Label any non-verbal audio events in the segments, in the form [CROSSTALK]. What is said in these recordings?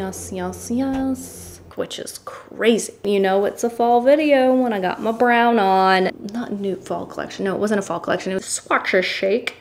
Yes, yes, yes. Which is crazy. You know, it's a fall video when I got my brown on. Not new fall collection. No, it wasn't a fall collection. It was Swatches Shake.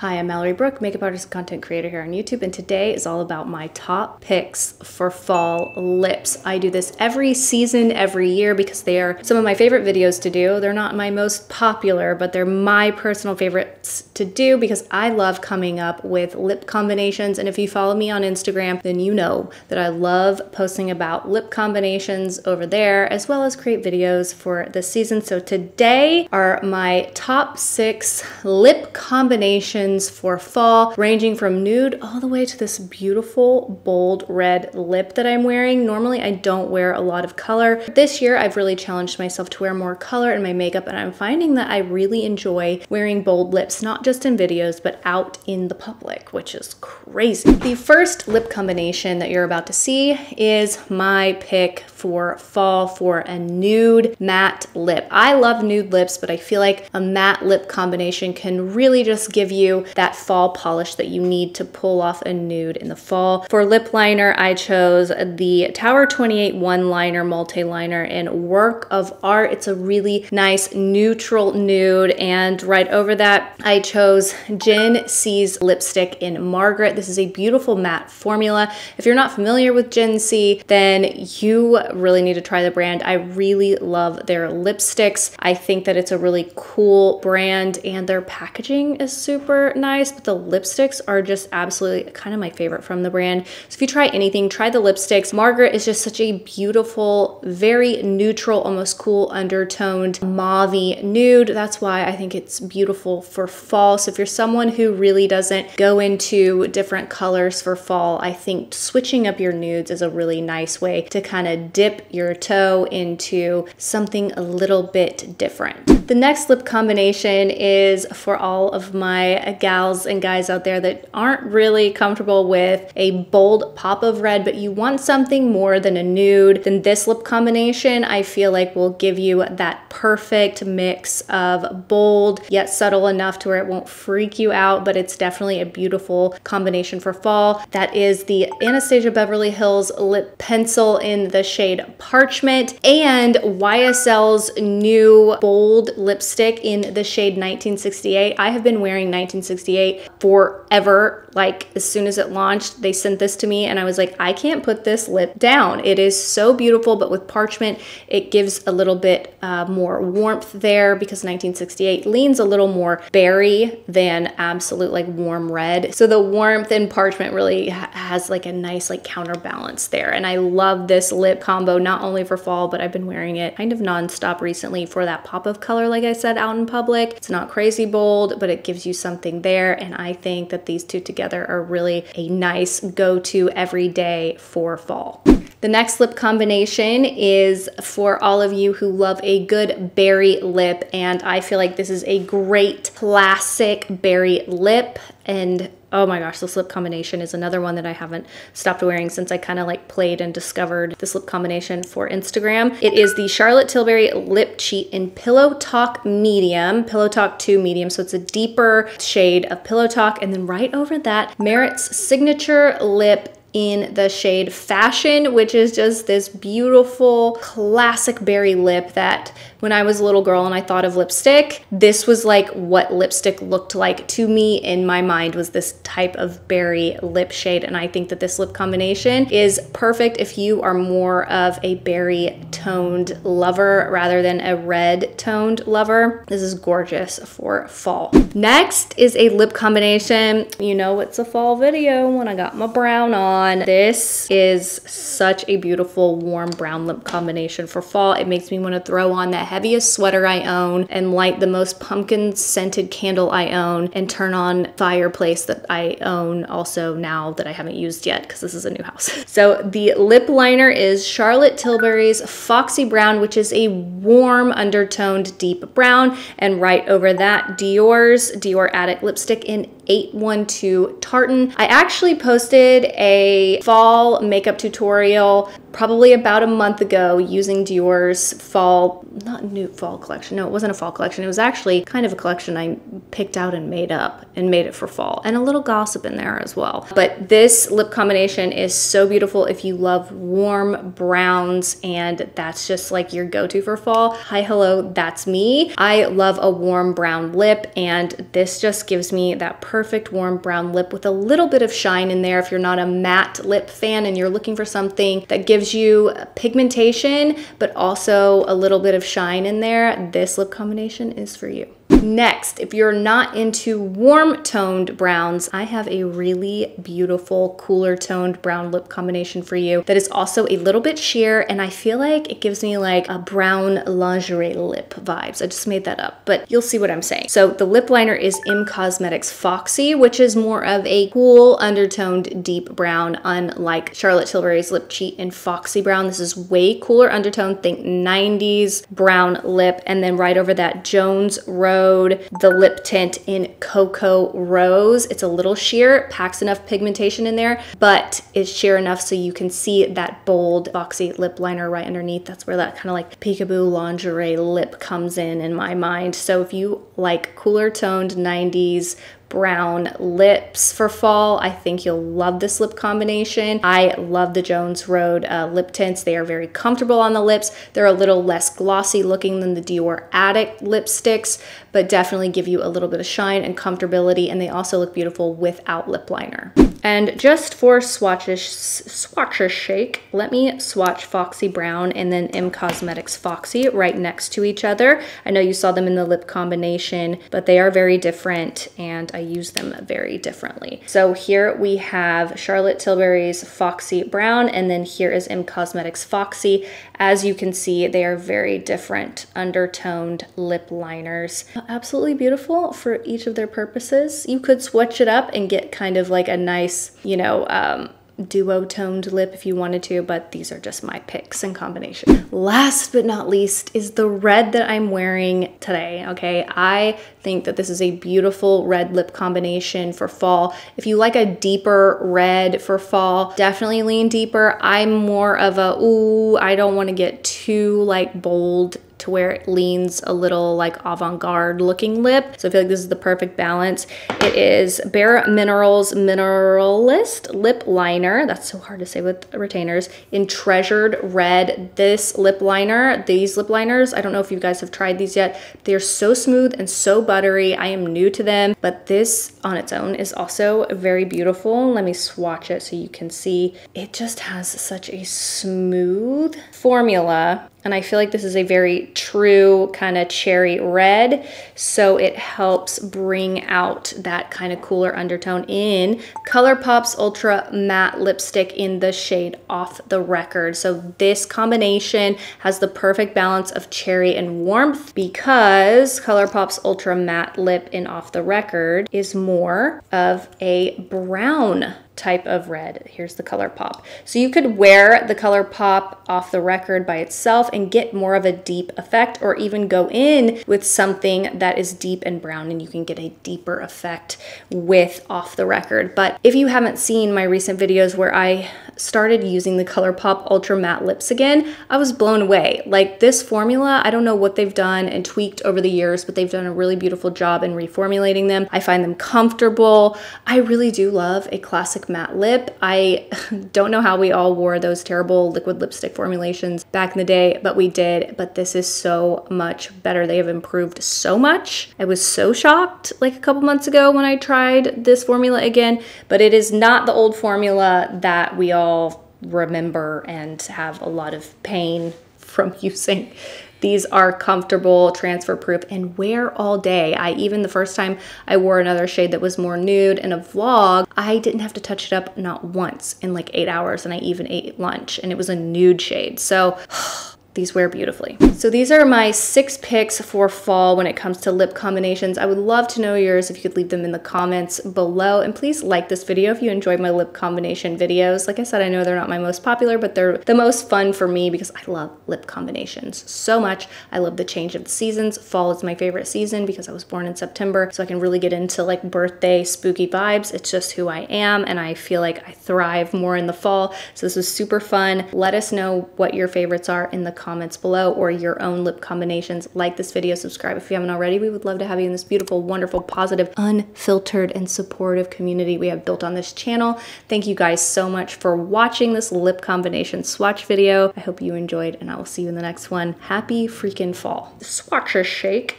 Hi, I'm Mallory Brooke, makeup artist and content creator here on YouTube, and today is all about my top picks for fall lips. I do this every season, every year, because they are some of my favorite videos to do. They're not my most popular, but they're my personal favorites to do because I love coming up with lip combinations. And if you follow me on Instagram, then you know that I love posting about lip combinations over there, as well as create videos for the season. So today are my top six lip combinations for fall, ranging from nude all the way to this beautiful bold red lip that I'm wearing. Normally I don't wear a lot of color. This year I've really challenged myself to wear more color in my makeup and I'm finding that I really enjoy wearing bold lips, not just in videos, but out in the public, which is crazy. The first lip combination that you're about to see is my pick for fall for a nude matte lip. I love nude lips, but I feel like a matte lip combination can really just give you that fall polish that you need to pull off a nude in the fall. For lip liner, I chose the Tower 28 one liner multi-liner in Work of Art. It's a really nice neutral nude. And right over that, I chose Gen C's lipstick in Margaret. This is a beautiful matte formula. If you're not familiar with Gen C, then you really need to try the brand. I really love their lipsticks. I think that it's a really cool brand and their packaging is super nice, but the lipsticks are just absolutely kind of my favorite from the brand. So if you try anything, try the lipsticks. Margaret is just such a beautiful, very neutral, almost cool undertoned mauve nude. That's why I think it's beautiful for fall. So if you're someone who really doesn't go into different colors for fall, I think switching up your nudes is a really nice way to kind of dip your toe into something a little bit different. The next lip combination is for all of my gals and guys out there that aren't really comfortable with a bold pop of red, but you want something more than a nude, then this lip combination I feel like will give you that perfect mix of bold yet subtle enough to where it won't freak you out, but it's definitely a beautiful combination for fall. That is the Anastasia Beverly Hills lip pencil in the shade Parchment and YSL's new bold lipstick in the shade 1968. I have been wearing 1968 1968 forever. Like as soon as it launched, they sent this to me and I was like, I can't put this lip down. It is so beautiful, but with parchment, it gives a little bit uh, more warmth there because 1968 leans a little more berry than absolute like warm red. So the warmth in parchment really ha has like a nice like counterbalance there. And I love this lip combo, not only for fall, but I've been wearing it kind of nonstop recently for that pop of color, like I said, out in public. It's not crazy bold, but it gives you something there. And I think that these two together are really a nice go-to every day for fall. The next lip combination is for all of you who love a good berry lip, and I feel like this is a great classic berry lip. And oh my gosh, the lip combination is another one that I haven't stopped wearing since I kind of like played and discovered the lip combination for Instagram. It is the Charlotte Tilbury Lip Cheat in Pillow Talk Medium, Pillow Talk 2 Medium, so it's a deeper shade of Pillow Talk. And then right over that, Merit's Signature Lip in the shade Fashion, which is just this beautiful classic berry lip that when I was a little girl and I thought of lipstick, this was like what lipstick looked like to me in my mind was this type of berry lip shade. And I think that this lip combination is perfect if you are more of a berry toned lover rather than a red toned lover. This is gorgeous for fall. Next is a lip combination. You know, it's a fall video when I got my brown on. This is such a beautiful warm brown lip combination for fall. It makes me want to throw on that heaviest sweater I own and light the most pumpkin scented candle I own and turn on fireplace that I own also now that I haven't used yet because this is a new house. [LAUGHS] So the lip liner is Charlotte Tilbury's Foxy Brown, which is a warm undertoned deep brown. And right over that, Dior's Dior Addict lipstick in 812 Tartan. I actually posted a fall makeup tutorial probably about a month ago using Dior's fall, not new fall collection. No, it wasn't a fall collection. It was actually kind of a collection I picked out and made up and made it for fall and a little gossip in there as well. But this lip combination is so beautiful if you love warm browns and that's just like your go-to for fall. Hi, hello, that's me. I love a warm brown lip and this just gives me that perfect warm brown lip with a little bit of shine in there if you're not a matte lip fan and you're looking for something that gives gives you pigmentation, but also a little bit of shine in there, this lip combination is for you. Next, if you're not into warm toned browns, I have a really beautiful cooler toned brown lip combination for you that is also a little bit sheer and I feel like it gives me like a brown lingerie lip vibes. I just made that up, but you'll see what I'm saying. So the lip liner is M Cosmetics Foxy, which is more of a cool undertoned deep brown, unlike Charlotte Tilbury's Lip Cheat in Foxy Brown. This is way cooler undertone, think 90s brown lip, and then right over that Jones Road the lip tint in Cocoa Rose. It's a little sheer, packs enough pigmentation in there, but it's sheer enough so you can see that bold Foxy lip liner right underneath. That's where that kind of like peekaboo lingerie lip comes in in my mind. So if you like cooler toned 90s brown lips for fall. I think you'll love this lip combination. I love the Jones Road uh, lip tints. They are very comfortable on the lips. They're a little less glossy looking than the Dior Addict lipsticks, but definitely give you a little bit of shine and comfortability. And they also look beautiful without lip liner. And just for swatches, swatches shake, let me swatch Foxy Brown and then M Cosmetics Foxy right next to each other. I know you saw them in the lip combination, but they are very different and I use them very differently. So here we have Charlotte Tilbury's Foxy Brown and then here is M Cosmetics Foxy. As you can see, they are very different undertoned lip liners. Absolutely beautiful for each of their purposes. You could switch it up and get kind of like a nice, you know, um, duo toned lip if you wanted to, but these are just my picks and combination. Last but not least is the red that I'm wearing today, okay? I think that this is a beautiful red lip combination for fall. If you like a deeper red for fall, definitely lean deeper. I'm more of a, ooh, I don't wanna get too like bold to where it leans a little like avant-garde looking lip. So I feel like this is the perfect balance. It is Bare Minerals Mineralist Lip Liner. That's so hard to say with retainers. In Treasured Red. This lip liner, these lip liners, I don't know if you guys have tried these yet. They're so smooth and so buttery. I am new to them, but this on its own is also very beautiful. Let me swatch it so you can see. It just has such a smooth formula and I feel like this is a very true kind of cherry red. So it helps bring out that kind of cooler undertone in ColourPop's Ultra Matte Lipstick in the shade Off the Record. So this combination has the perfect balance of cherry and warmth because ColourPop's Ultra Matte Lip in Off the Record is more of a brown type of red. Here's the ColourPop. So you could wear the ColourPop off the record by itself and get more of a deep effect or even go in with something that is deep and brown and you can get a deeper effect with off the record. But if you haven't seen my recent videos where I started using the ColourPop Ultra Matte Lips again, I was blown away. Like this formula, I don't know what they've done and tweaked over the years, but they've done a really beautiful job in reformulating them. I find them comfortable. I really do love a classic matte lip. I [LAUGHS] don't know how we all wore those terrible liquid lipstick formulations back in the day, but we did. But this is so much better. They have improved so much. I was so shocked like a couple months ago when I tried this formula again, but it is not the old formula that we all remember and have a lot of pain [LAUGHS] from using. These are comfortable, transfer proof, and wear all day. I even the first time I wore another shade that was more nude in a vlog, I didn't have to touch it up not once in like eight hours, and I even ate lunch, and it was a nude shade. So [SIGHS] these wear beautifully. So these are my six picks for fall when it comes to lip combinations. I would love to know yours if you could leave them in the comments below. And please like this video if you enjoyed my lip combination videos. Like I said, I know they're not my most popular, but they're the most fun for me because I love lip combinations so much. I love the change of the seasons. Fall is my favorite season because I was born in September. So I can really get into like birthday spooky vibes. It's just who I am. And I feel like I thrive more in the fall. So this was super fun. Let us know what your favorites are in the comments below or your own lip combinations. Like this video, subscribe if you haven't already. We would love to have you in this beautiful, wonderful, positive, unfiltered, and supportive community we have built on this channel. Thank you guys so much for watching this lip combination swatch video. I hope you enjoyed and I will see you in the next one. Happy freaking fall. Swatch a shake.